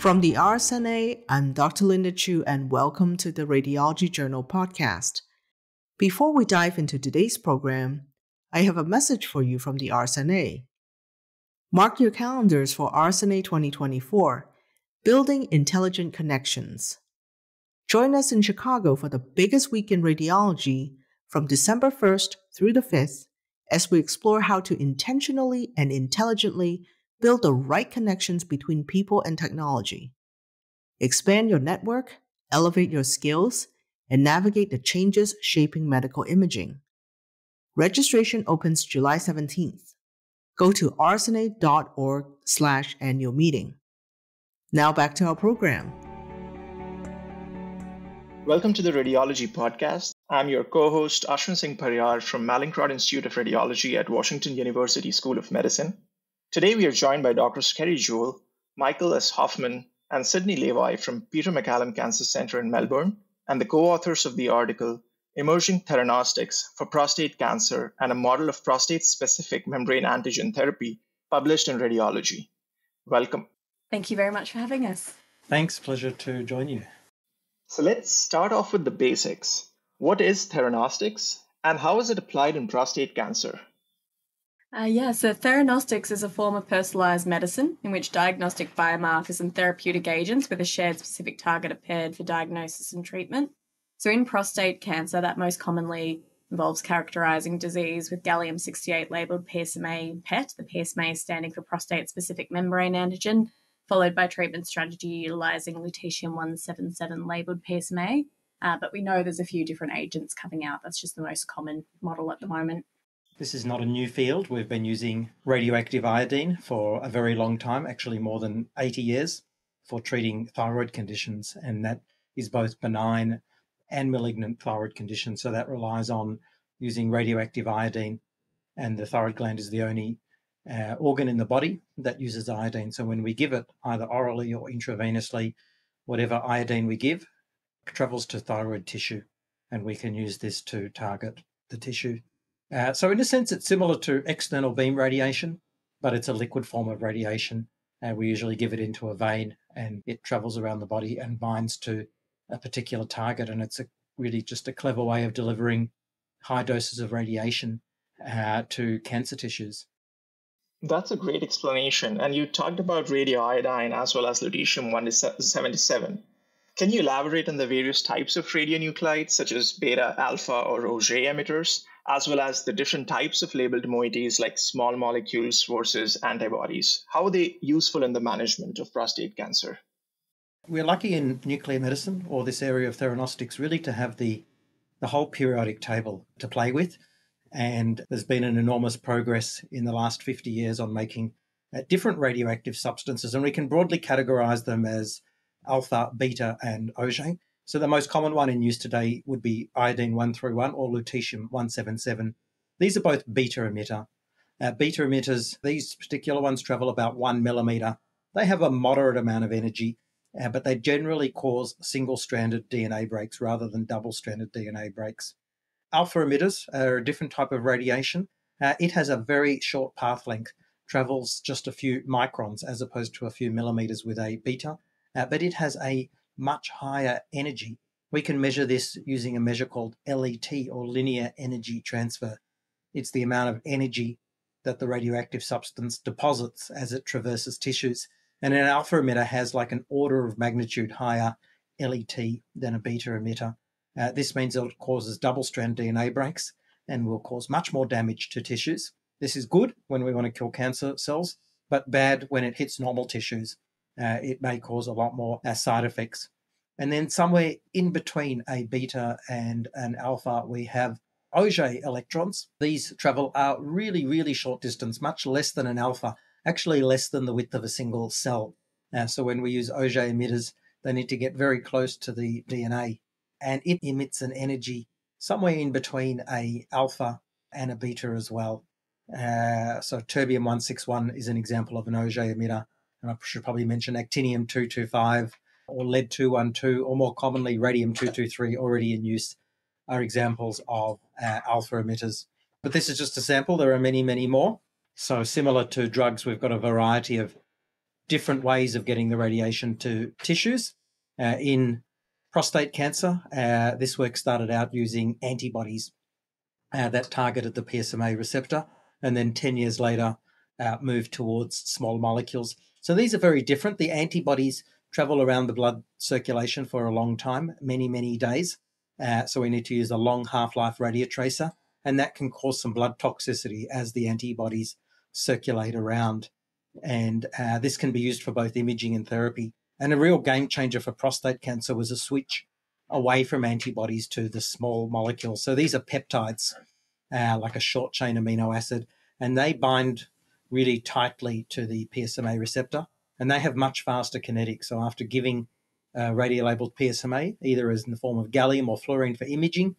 From the RSNA, I'm Dr. Linda Chu, and welcome to the Radiology Journal podcast. Before we dive into today's program, I have a message for you from the RSNA. Mark your calendars for RSNA 2024 Building Intelligent Connections. Join us in Chicago for the biggest week in radiology from December 1st through the 5th as we explore how to intentionally and intelligently build the right connections between people and technology. Expand your network, elevate your skills, and navigate the changes shaping medical imaging. Registration opens July 17th. Go to rsna.org slash annual meeting. Now back to our program. Welcome to the Radiology Podcast. I'm your co host, Ashwin Singh Parihar from Mallinckrodt Institute of Radiology at Washington University School of Medicine. Today we are joined by Drs. Kerry Jewell, Michael S. Hofman, and Sidney Levy from Peter MacCallum Cancer Centre in Melbourne, and the co authors of the article Emerging Theranostics for Prostate Cancer and a Model of Prostate Specific Membrane Antigen Therapy, published in Radiology. Welcome. Thank you very much for having us. Thanks, pleasure to join you. So let's start off with the basics. What is theranostics and how is it applied in prostate cancer? Uh, yeah, so theranostics is a form of personalized medicine in which diagnostic biomarkers and therapeutic agents with a shared specific target are paired for diagnosis and treatment. So, in prostate cancer, that most commonly involves characterizing disease with gallium 68 labeled PSMA PET, the PSMA standing for prostate specific membrane antigen, followed by treatment strategy utilizing lutetium 177 labeled PSMA. Uh, but we know there's a few different agents coming out. That's just the most common model at the moment. This is not a new field. We've been using radioactive iodine for a very long time, actually more than 80 years, for treating thyroid conditions. And that is both benign and malignant thyroid conditions. So that relies on using radioactive iodine. And the thyroid gland is the only uh, organ in the body that uses iodine. So when we give it either orally or intravenously, whatever iodine we give travels to thyroid tissue. And we can use this to target the tissue uh, so, in a sense, it's similar to external beam radiation, but it's a liquid form of radiation. And we usually give it into a vein and it travels around the body and binds to a particular target. And it's a, really just a clever way of delivering high doses of radiation uh, to cancer tissues. That's a great explanation. And you talked about radioiodine as well as lutetium 177. Can you elaborate on the various types of radionuclides, such as beta, alpha, or Auger emitters, as well as the different types of labeled moieties like small molecules versus antibodies. How are they useful in the management of prostate cancer? We're lucky in nuclear medicine or this area of theranostics really to have the, the whole periodic table to play with. And there's been an enormous progress in the last 50 years on making uh, different radioactive substances. And we can broadly categorize them as alpha, beta, and Auger. So the most common one in use today would be iodine 131 or lutetium 177. These are both beta emitter. Uh, beta emitters, these particular ones travel about one millimeter. They have a moderate amount of energy, uh, but they generally cause single stranded DNA breaks rather than double stranded DNA breaks. Alpha emitters are a different type of radiation. Uh, it has a very short path length, travels just a few microns as opposed to a few millimeters with a beta, uh, but it has a much higher energy. We can measure this using a measure called LET or linear energy transfer. It's the amount of energy that the radioactive substance deposits as it traverses tissues. And an alpha emitter has like an order of magnitude higher LET than a beta emitter. Uh, this means it causes double strand DNA breaks and will cause much more damage to tissues. This is good when we want to kill cancer cells, but bad when it hits normal tissues uh, it may cause a lot more uh, side effects. And then somewhere in between a beta and an alpha, we have Auger electrons. These travel a really, really short distance, much less than an alpha, actually less than the width of a single cell. Uh, so when we use Auger emitters, they need to get very close to the DNA. And it emits an energy somewhere in between a alpha and a beta as well. Uh, so terbium 161 is an example of an Auger emitter and I should probably mention actinium 225 or lead 212, or more commonly radium 223, already in use, are examples of uh, alpha emitters. But this is just a sample. There are many, many more. So, similar to drugs, we've got a variety of different ways of getting the radiation to tissues. Uh, in prostate cancer, uh, this work started out using antibodies uh, that targeted the PSMA receptor, and then 10 years later, uh, moved towards small molecules. So these are very different. The antibodies travel around the blood circulation for a long time, many, many days. Uh, so we need to use a long half life radiotracer, and that can cause some blood toxicity as the antibodies circulate around. And uh, this can be used for both imaging and therapy. And a real game changer for prostate cancer was a switch away from antibodies to the small molecules. So these are peptides, uh, like a short chain amino acid, and they bind really tightly to the PSMA receptor, and they have much faster kinetics. So after giving uh, radiolabeled PSMA, either as in the form of gallium or fluorine for imaging,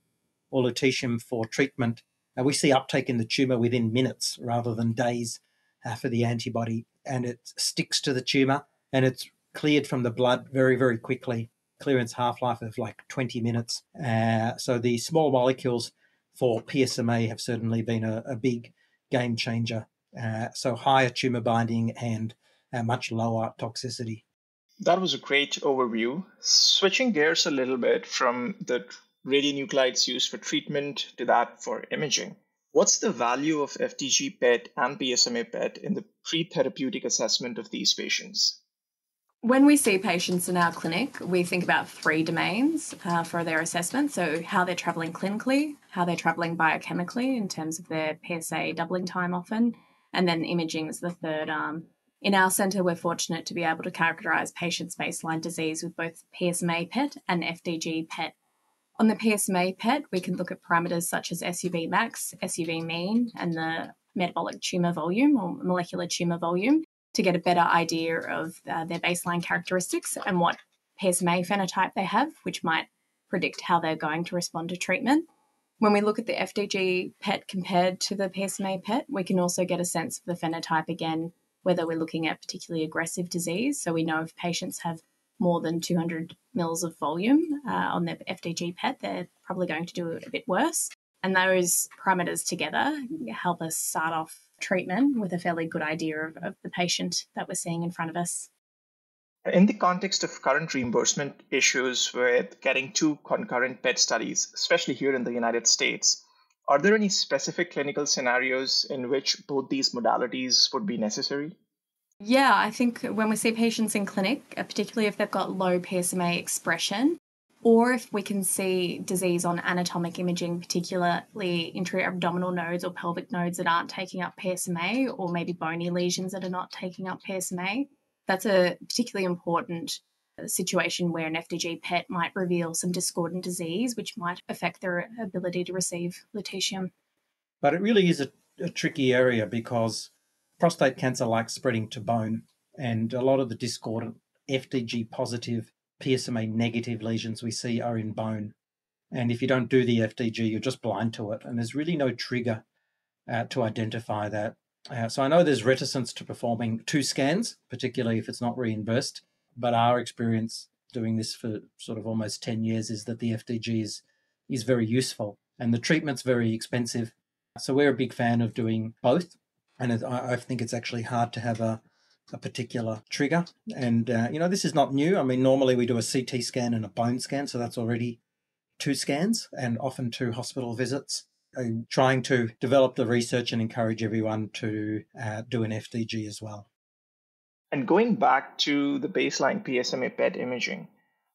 or lutetium for treatment, uh, we see uptake in the tumor within minutes rather than days uh, for the antibody, and it sticks to the tumor and it's cleared from the blood very, very quickly. Clearance half life of like 20 minutes. Uh, so the small molecules for PSMA have certainly been a, a big game changer. Uh, so higher tumor binding and uh, much lower toxicity. That was a great overview. Switching gears a little bit from the radionuclides used for treatment to that for imaging. What's the value of FDG PET and PSMA PET in the pre therapeutic assessment of these patients? When we see patients in our clinic, we think about three domains uh, for their assessment. So, how they're travelling clinically, how they're travelling biochemically in terms of their PSA doubling time often, and then imaging is the third arm. In our centre, we're fortunate to be able to characterise patients' baseline disease with both PSMA PET and FDG PET. On the PSMA PET, we can look at parameters such as SUV max, SUV mean, and the metabolic tumour volume or molecular tumour volume to get a better idea of uh, their baseline characteristics and what PSMA phenotype they have, which might predict how they're going to respond to treatment. When we look at the FDG PET compared to the PSMA PET, we can also get a sense of the phenotype again, whether we're looking at particularly aggressive disease. So we know if patients have more than 200 mils of volume uh, on their FDG PET, they're probably going to do a bit worse. And those parameters together help us start off treatment with a fairly good idea of, of the patient that we're seeing in front of us. In the context of current reimbursement issues with getting two concurrent PET studies, especially here in the United States, are there any specific clinical scenarios in which both these modalities would be necessary? Yeah, I think when we see patients in clinic, uh, particularly if they've got low PSMA expression, or if we can see disease on anatomic imaging, particularly intra-abdominal nodes or pelvic nodes that aren't taking up PSMA, or maybe bony lesions that are not taking up PSMA, that's a particularly important uh, situation where an FDG PET might reveal some discordant disease, which might affect their ability to receive lutetium. But it really is a, a tricky area because prostate cancer likes spreading to bone, and a lot of the discordant FDG positive PSMA negative lesions we see are in bone. And if you don't do the FDG, you're just blind to it. And there's really no trigger uh, to identify that. Uh, so I know there's reticence to performing two scans, particularly if it's not reimbursed. But our experience doing this for sort of almost 10 years is that the FDG is, is very useful and the treatment's very expensive. So we're a big fan of doing both. And I think it's actually hard to have a, a particular trigger. And, uh, you know, this is not new. I mean, normally we do a CT scan and a bone scan, so that's already two scans and often two hospital visits. I'm trying to develop the research and encourage everyone to uh, do an FDG as well. And going back to the baseline PSMA PET imaging,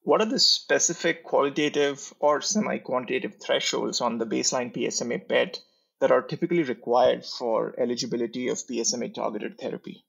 what are the specific qualitative or semi quantitative thresholds on the baseline PSMA PET that are typically required for eligibility of PSMA targeted therapy?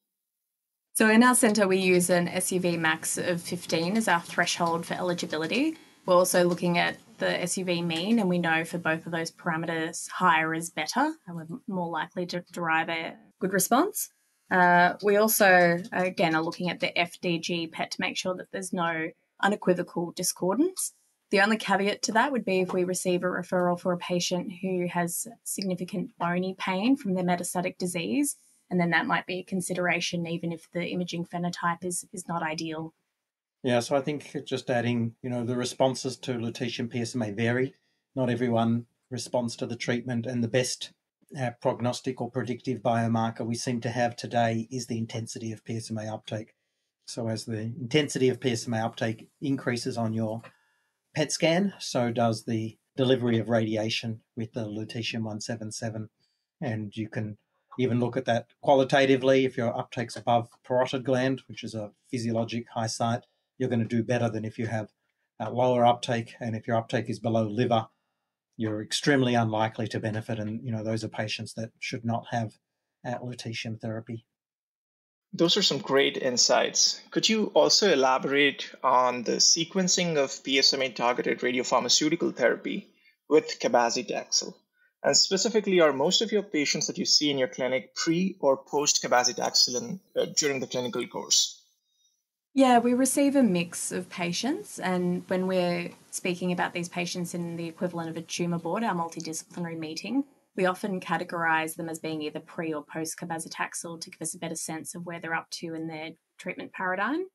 So in our centre, we use an SUV max of 15 as our threshold for eligibility. We're also looking at the SUV mean, and we know for both of those parameters, higher is better, and we're more likely to derive a good response. Uh, we also, again, are looking at the FDG PET to make sure that there's no unequivocal discordance. The only caveat to that would be if we receive a referral for a patient who has significant bony pain from their metastatic disease and then that might be a consideration even if the imaging phenotype is is not ideal yeah so i think just adding you know the responses to lutetium psma vary not everyone responds to the treatment and the best uh, prognostic or predictive biomarker we seem to have today is the intensity of psma uptake So, as the intensity of PSMA uptake increases on your PET scan, so does the delivery of radiation with the lutetium 177. And you can even look at that qualitatively. If your uptake's above parotid gland, which is a physiologic high site, you're going to do better than if you have a lower uptake. And if your uptake is below liver, you're extremely unlikely to benefit. And, you know, those are patients that should not have uh, lutetium therapy. Those are some great insights. Could you also elaborate on the sequencing of PSMA targeted radiopharmaceutical therapy with cabazitaxel? And specifically, are most of your patients that you see in your clinic pre or post cabazitaxel uh, during the clinical course? Yeah, we receive a mix of patients, and when we're speaking about these patients in the equivalent of a tumour board, our multidisciplinary meeting, we often categorise them as being either pre or post cabazitaxel to give us a better sense of where they're up to in their treatment paradigm.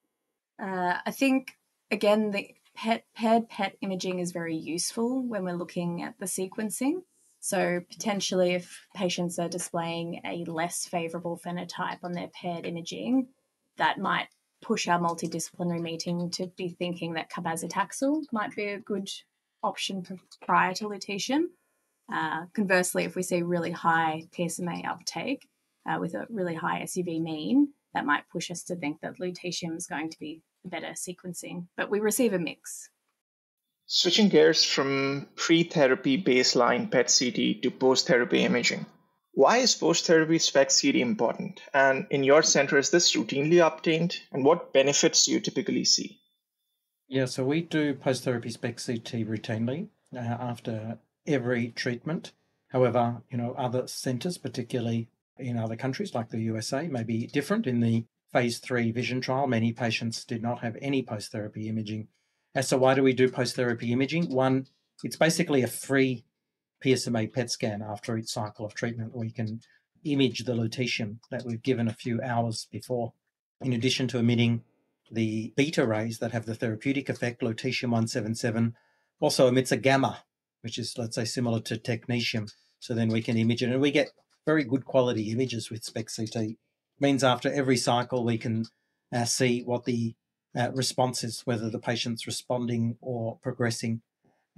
Uh, I think, again, the PET, paired PET imaging is very useful when we're looking at the sequencing. So, potentially, if patients are displaying a less favourable phenotype on their paired imaging, that might push our multidisciplinary meeting to be thinking that cabazitaxel might be a good option prior to lutetium. Uh, conversely, if we see really high PSMA uptake uh, with a really high SUV mean, that might push us to think that lutetium is going to be better sequencing. But we receive a mix. Switching gears from pre therapy baseline PET CT to post therapy imaging. Why is post therapy SPECT CT important? And in your center, is this routinely obtained? And what benefits do you typically see? Yeah, so we do post therapy SPECT CT routinely uh, after every treatment. However, you know, other centers, particularly in other countries like the USA, may be different. In the phase three vision trial, many patients did not have any post therapy imaging as so, why do we do post therapy imaging? One, it's basically a free PSMA PET scan after each cycle of treatment. We can image the lutetium that we've given a few hours before. In addition to emitting the beta rays that have the therapeutic effect, lutetium 177 also emits a gamma, which is, let's say, similar to technetium. So then we can image it and we get very good quality images with SPECT CT. Means after every cycle, we can uh, see what the uh, is, whether the patient's responding or progressing.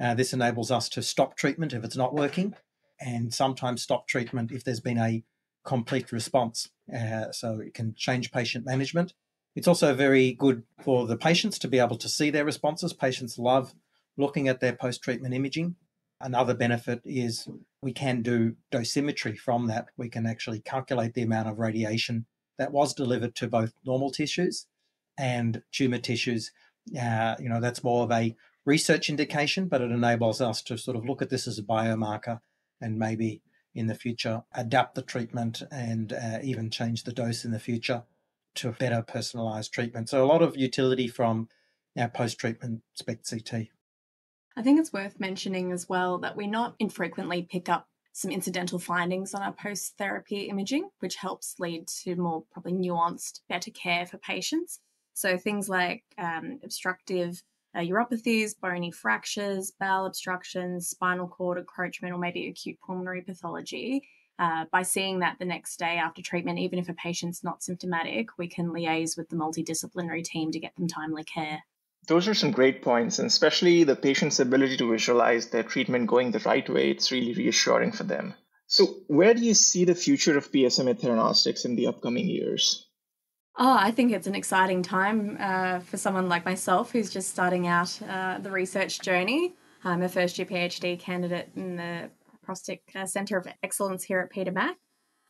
Uh, this enables us to stop treatment if it's not working, and sometimes stop treatment if there's been a complete response. Uh, so it can change patient management. It's also very good for the patients to be able to see their responses. Patients love looking at their post treatment imaging. Another benefit is we can do dosimetry from that. We can actually calculate the amount of radiation that was delivered to both normal tissues and tumor tissues. Uh, you know, that's more of a research indication, but it enables us to sort of look at this as a biomarker and maybe in the future adapt the treatment and uh, even change the dose in the future to a better personalized treatment. So, a lot of utility from our post treatment SPECT CT. I think it's worth mentioning as well that we not infrequently pick up some incidental findings on our post therapy imaging, which helps lead to more probably nuanced, better care for patients. So things like um, obstructive uh, uropathies, bony fractures, bowel obstructions, spinal cord encroachment, or maybe acute pulmonary pathology. Uh, by seeing that the next day after treatment, even if a patient's not symptomatic, we can liaise with the multidisciplinary team to get them timely care. Those are some great points, and especially the patient's ability to visualize their treatment going the right way. It's really reassuring for them. So, where do you see the future of PSMA theranostics in the upcoming years? Oh, I think it's an exciting time uh, for someone like myself who's just starting out uh, the research journey. I'm a first year PhD candidate in the ProsTIC uh, Centre of Excellence here at Peter Mac.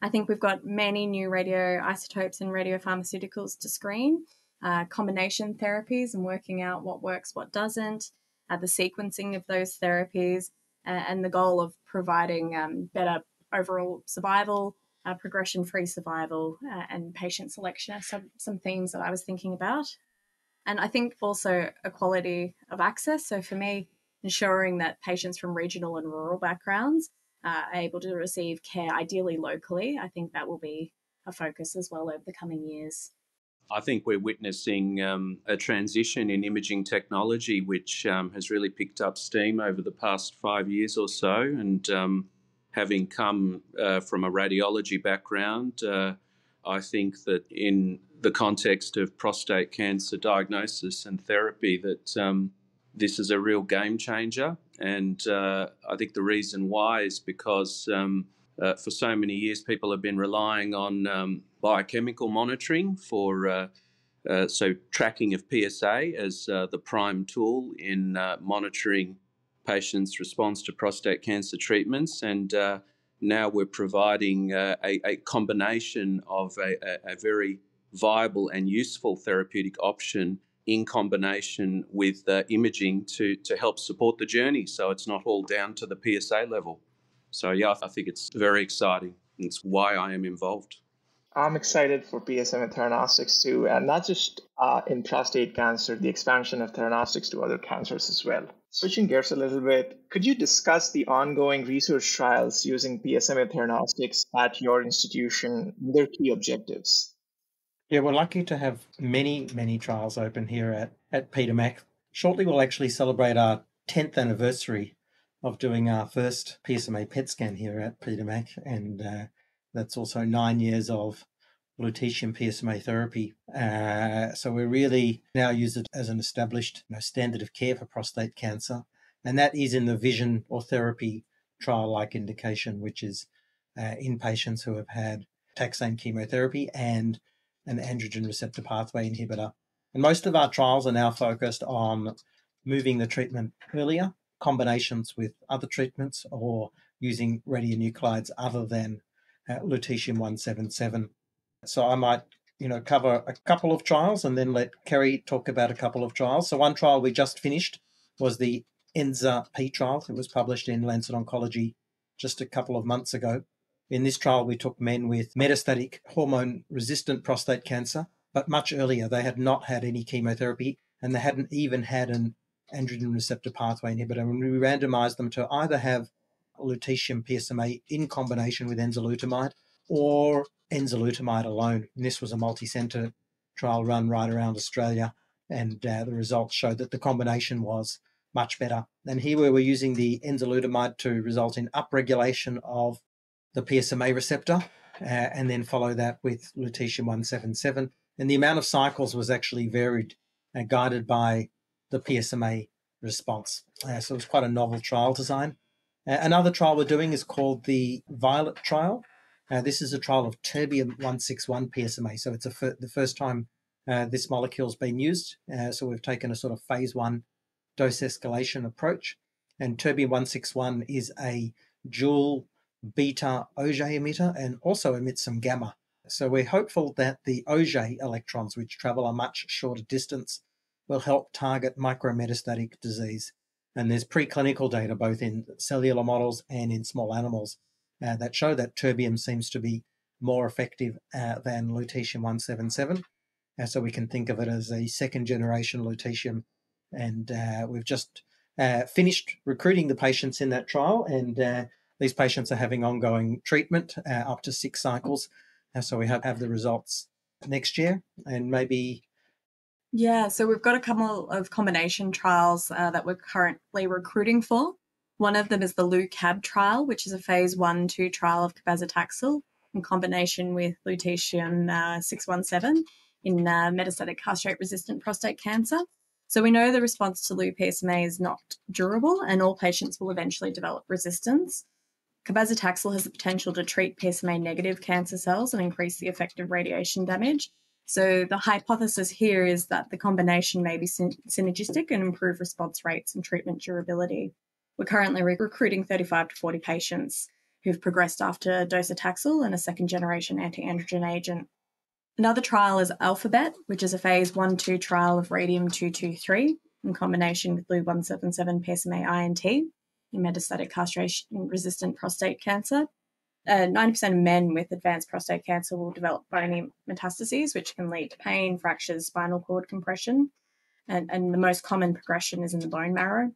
I think we've got many new radioisotopes and radiopharmaceuticals to screen, uh, combination therapies and working out what works, what doesn't, uh, the sequencing of those therapies, uh, and the goal of providing um, better overall survival uh, progression free survival uh, and patient selection are some, some themes that I was thinking about. And I think also equality of access. So for me, ensuring that patients from regional and rural backgrounds uh, are able to receive care ideally locally, I think that will be a focus as well over the coming years. I think we're witnessing um, a transition in imaging technology, which um, has really picked up steam over the past five years or so. And um, having come uh, from a radiology background, uh, I think that in the context of prostate cancer diagnosis and therapy, that um, this is a real game changer. And uh, I think the reason why is because um, uh, for so many years people have been relying on um, biochemical monitoring for uh, uh so tracking of PSA as the prime tool in monitoring patients' response to prostate cancer treatments and now we're providing uh, a, a, combination of a, a, very viable and useful therapeutic option in combination with uh, imaging to, to help support the journey. So it's not all down to the PSA level. So, yeah, I think it's very exciting. And it's why I am involved. I'm excited for PSMA theranostics too, and not just uh, in prostate cancer, the expansion of theranostics to other cancers as well. Switching gears a little bit, could you discuss the ongoing research trials using PSMA theranostics at your institution and their key objectives? Yeah, we're lucky to have many, many trials open here at, at Peter Mac. Shortly, we'll actually celebrate our 10th anniversary of doing our first PSMA PET scan here at Peter Mac, and uh, that's also nine years of lutetium PSMA TheraP. Uh, so we really now use it as an established you know, standard of care for prostate cancer. And that is in the vision or therapy trial like indication, which is uh, in patients who have had taxane chemotherapy and an androgen receptor pathway inhibitor. And most of our trials are now focused on moving the treatment earlier, combinations with other treatments, or using radionuclides other than uh, lutetium 177 so I might, you know, cover a couple of trials and then let Kerry talk about a couple of trials. So one trial we just finished was the ENZA P trial. It was published in Lancet Oncology just a couple of months ago. In this trial, we took men with metastatic hormone resistant prostate cancer, but much earlier. They had not had any chemotherapy and they hadn't even had an androgen receptor pathway inhibitor. And we randomized them to either have lutetium PSMA in combination with enzalutamide or enzalutamide alone. And this was a multi-center trial run right around Australia, and uh, the results showed that the combination was much better. And here we were using the enzalutamide to result in upregulation of the PSMA receptor, uh, and then follow that with lutetium 177. And the amount of cycles was actually varied, uh, guided by the PSMA response. Uh, so it was quite a novel trial design. Uh, another trial we're doing is called the Violet trial. Uh, this is a trial of terbium 161 PSMA. So it's fir- the first time uh, this molecule's been used. Uh, so we've taken a sort of phase one dose escalation approach. And terbium 161 is a dual beta Auger emitter and also emits some gamma. So we're hopeful that the Auger electrons, which travel a much shorter distance, will help target micrometastatic disease. And there's preclinical data both in cellular models and in small animals uh, that show that terbium seems to be more effective uh, than lutetium 177. Uh, so we can think of it as a second generation lutetium. And uh, we've just uh, finished recruiting the patients in that trial, and uh, these patients are having ongoing treatment up to six cycles. so we hope to have the results next year and maybe yeah, so we've got a couple of combination trials uh, that we're currently recruiting for. One of them is the LuCAB trial, which is a phase one two trial of cabazitaxel in combination with lutetium uh, 617 in uh, metastatic castrate resistant prostate cancer. So we know the response to Lu-PSMA is not durable and all patients will eventually develop resistance. Cabazitaxel has the potential to treat PSMA negative cancer cells and increase the effect of radiation damage. So the hypothesis here is that the combination may be syn- synergistic and improve response rates and treatment durability. We're currently recruiting 35 to 40 patients who've progressed after docetaxel and a second generation anti androgen agent. Another trial is Alphabet, which is a phase 1 2 trial of radium 223 in combination with Lu 177 PSMA INT in metastatic castration resistant prostate cancer. Uh, 90% of men with advanced prostate cancer will develop bony metastases, which can lead to pain, fractures, spinal cord compression. And, and the most common progression is in the bone marrow.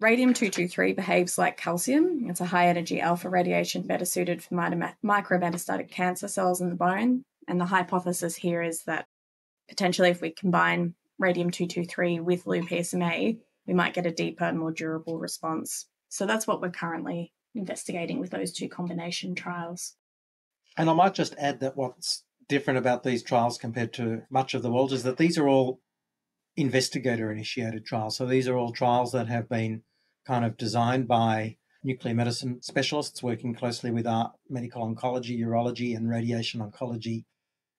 Radium 223 behaves like calcium. It's a high energy alpha radiation better suited for micrometastatic cancer cells in the bone. And the hypothesis here is that potentially, if we combine radium 223 with Lu-PSMA, we might get a deeper, and more durable response. So that's what we're currently investigating with those two combination trials. And I might just add that what's different about these trials compared to much of the world is that these are all investigator initiated trials. So these are all trials that have been kind of designed by nuclear medicine specialists working closely with our medical oncology, urology, and radiation oncology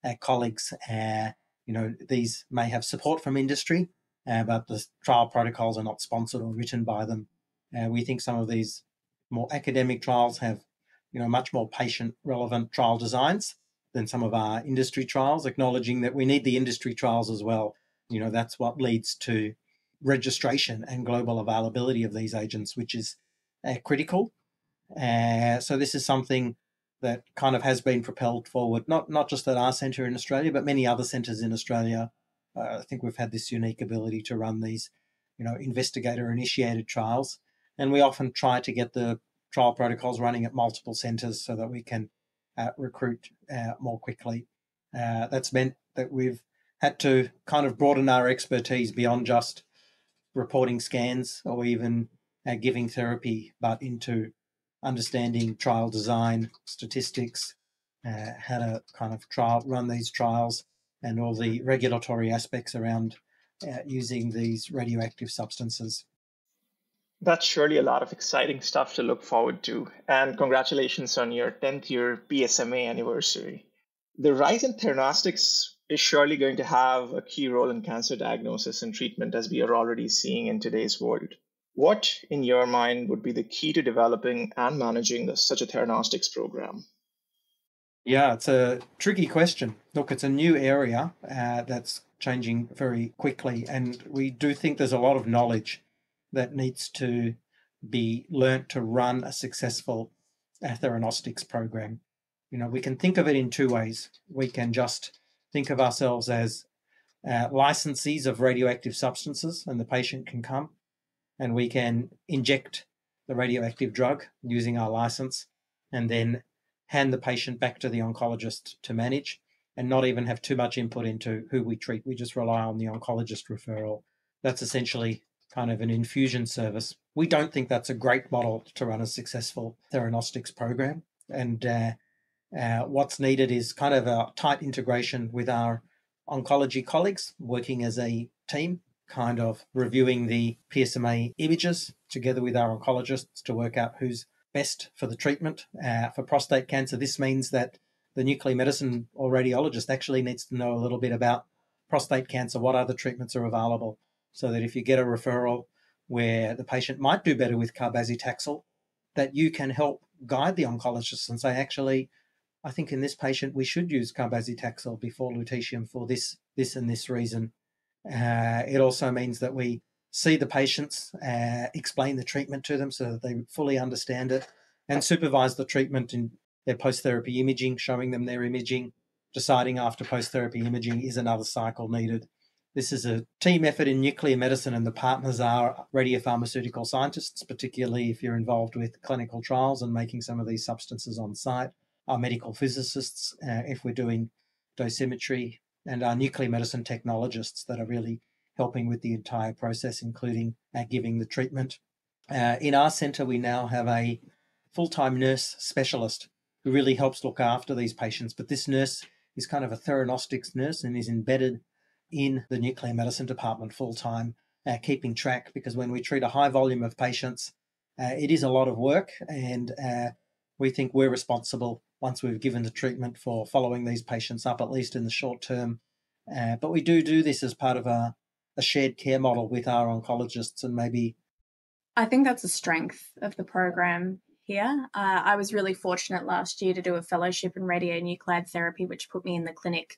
uh, colleagues. Uh, you know, these may have support from industry, uh, but the trial protocols are not sponsored or written by them. Uh, we think some of these more academic trials have, you know, much more patient relevant trial designs than some of our industry trials, acknowledging that we need the industry trials as well. You know, that's what leads to registration and global availability of these agents, which is uh, critical. Uh, so this is something that kind of has been propelled forward, not not just at our centre in Australia, but many other centres in Australia. Uh, I think we've had this unique ability to run these, you know, investigator-initiated trials, and we often try to get the trial protocols running at multiple centres so that we can uh, recruit uh, more quickly. Uh, that's meant that we've had to kind of broaden our expertise beyond just reporting scans or even uh, giving therapy, but into understanding trial design, statistics, uh, how to kind of trial run these trials, and all the regulatory aspects around uh, using these radioactive substances. That's surely a lot of exciting stuff to look forward to. And congratulations on your 10th year PSMA anniversary. The rise in theranostics is surely going to have a key role in cancer diagnosis and treatment, as we are already seeing in today's world. What, in your mind, would be the key to developing and managing such a theranostics program? Yeah, it's a tricky question. Look, it's a new area uh, that's changing very quickly, and we do think there's a lot of knowledge that needs to be learnt to run a successful uh, theranostics program. You know, we can think of it in two ways. We can just think of ourselves as uh, licensees of radioactive substances, and the patient can come and we can inject the radioactive drug using our license and then hand the patient back to the oncologist to manage and not even have too much input into who we treat. We just rely on the oncologist referral. That's essentially kind of an infusion service. We don't think that's a great model to run a successful theranostics program. And uh, uh, what's needed is kind of a tight integration with our oncology colleagues working as a team, kind of reviewing the PSMA images together with our oncologists to work out who's best for the treatment. Uh, for prostate cancer, this means that the nuclear medicine or radiologist actually needs to know a little bit about prostate cancer, what other treatments are available, so that if you get a referral where the patient might do better with cabazitaxel, that you can help guide the oncologist and say, actually, I think in this patient we should use cabazitaxel before lutetium for this, this, and this reason. Uh, it also means that we see the patients, uh, explain the treatment to them so that they fully understand it, and supervise the treatment in their post therapy imaging, showing them their imaging, deciding after post therapy imaging is another cycle needed. This is a team effort in nuclear medicine, and the partners are radiopharmaceutical scientists, particularly if you're involved with clinical trials and making some of these substances on site, our medical physicists, uh, if we're doing dosimetry, and our nuclear medicine technologists that are really helping with the entire process, including uh, giving the treatment. Uh, in our centre, we now have a full time nurse specialist who really helps look after these patients. But this nurse is kind of a theranostics nurse and is embedded in the nuclear medicine department full time, uh, keeping track because when we treat a high volume of patients, uh, it is a lot of work, and uh, we think we're responsible once we've given the treatment for following these patients up, at least in the short term. Uh, but we do do this as part of a, a shared care model with our oncologists and maybe. I think that's a strength of the program here. Uh, I was really fortunate last year to do a fellowship in radionuclide therapy, which put me in the clinic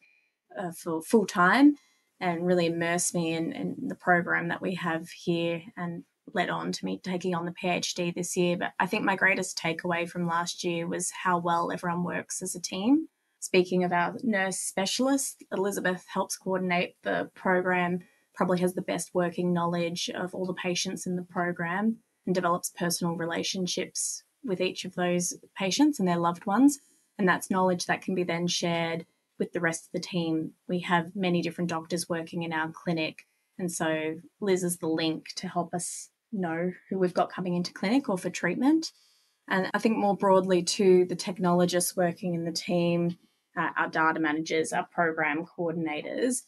uh, for full time and really immersed me in, in the program that we have here and led on to me taking on the PhD this year. But I think my greatest takeaway from last year was how well everyone works as a team. Speaking of our nurse specialist, Elizabeth helps coordinate the program, probably has the best working knowledge of all the patients in the program, and develops personal relationships with each of those patients and their loved ones. And that's knowledge that can be then shared with the rest of the team. We have many different doctors working in our clinic. And so Liz is the link to help us know who we've got coming into clinic or for treatment. And I think more broadly, to the technologists working in the team uh, our data managers, our program coordinators.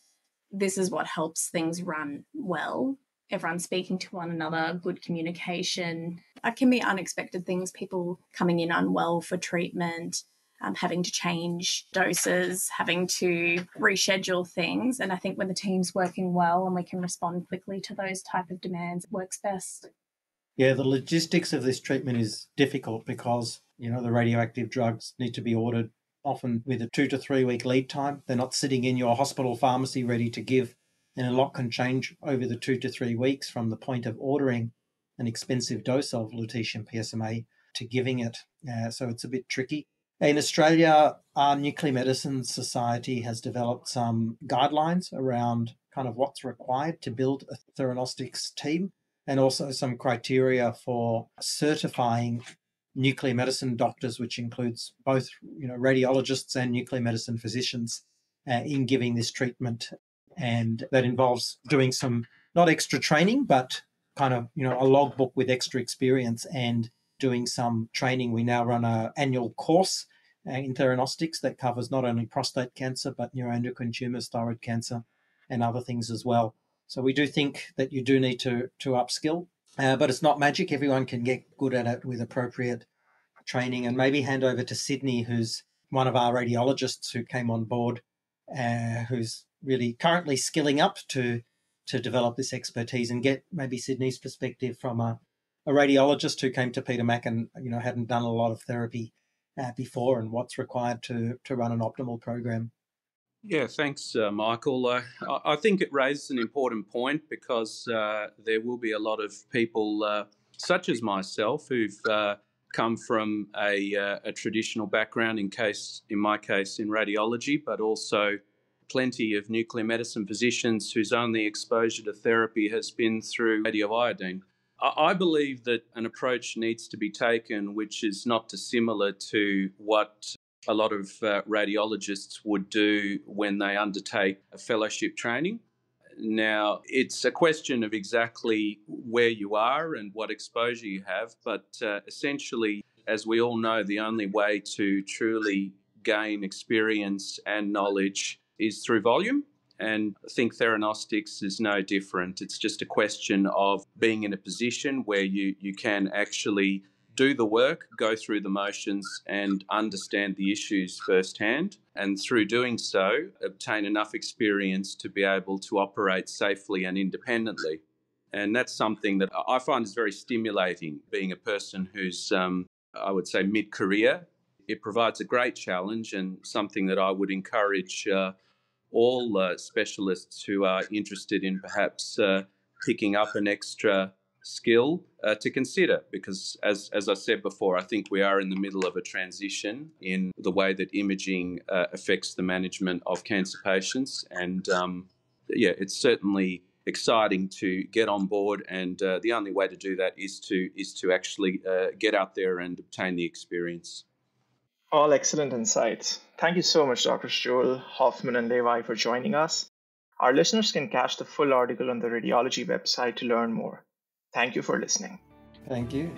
This is what helps things run well. Everyone speaking to one another, good communication. It can be unexpected things, people coming in unwell for treatment, um, having to change doses, having to reschedule things. And I think when the team's working well and we can respond quickly to those type of demands, it works best. Yeah, the logistics of this treatment is difficult because, you know, the radioactive drugs need to be ordered often with a two to three week lead time. They're not sitting in your hospital pharmacy ready to give. And a lot can change over the two to three weeks from the point of ordering an expensive dose of lutetium PSMA to giving it. Uh, so it's a bit tricky. In Australia, our Nuclear Medicine Society has developed some guidelines around kind of what's required to build a theranostics team and also some criteria for certifying nuclear medicine doctors, which includes both you know radiologists and nuclear medicine physicians, uh, in giving this treatment, and that involves doing some not extra training, but kind of you know a logbook with extra experience and doing some training. We now run an annual course uh, in theranostics that covers not only prostate cancer but neuroendocrine tumors, thyroid cancer, and other things as well. So we do think that you do need to to upskill, uh, but it's not magic. Everyone can get good at it with appropriate training. And maybe hand over to Sidney, who's one of our radiologists who came on board, uh, who's really currently skilling up to to develop this expertise and get maybe Sidney's perspective from a, a radiologist who came to Peter Mac and you know hadn't done a lot of therapy uh, before and what's required to to run an optimal program. Yeah, thanks, uh, Michael. Uh, I think it raises an important point because uh, there will be a lot of people, uh, such as myself, who've uh, come from a, a, traditional background. In case, in my case, in radiology, but also plenty of nuclear medicine physicians whose only exposure to therapy has been through radioiodine. I believe that an approach needs to be taken which is not dissimilar to what a lot of uh, radiologists would do when they undertake a fellowship training. Now, it's a question of exactly where you are and what exposure you have, but uh, essentially, as we all know, the only way to truly gain experience and knowledge is through volume. And I think theranostics is no different. It's just a question of being in a position where you, you can actually do the work, go through the motions, and understand the issues firsthand. And through doing so, obtain enough experience to be able to operate safely and independently. And that's something that I find is very stimulating, being a person who's, um, I would say, mid career. It provides a great challenge and something that I would encourage uh, all uh, specialists who are interested in perhaps uh, picking up an extra skill uh, to consider. Because, as, as I said before, I think we are in the middle of a transition in the way that imaging uh, affects the management of cancer patients. And um, yeah, it's certainly exciting to get on board. And uh, the only way to do that is to is to actually uh, get out there and obtain the experience all excellent insights thank you so much dr Jewell hofman and levy for joining us our listeners can catch the full article on the radiology website to learn more Thank you for listening. Thank you.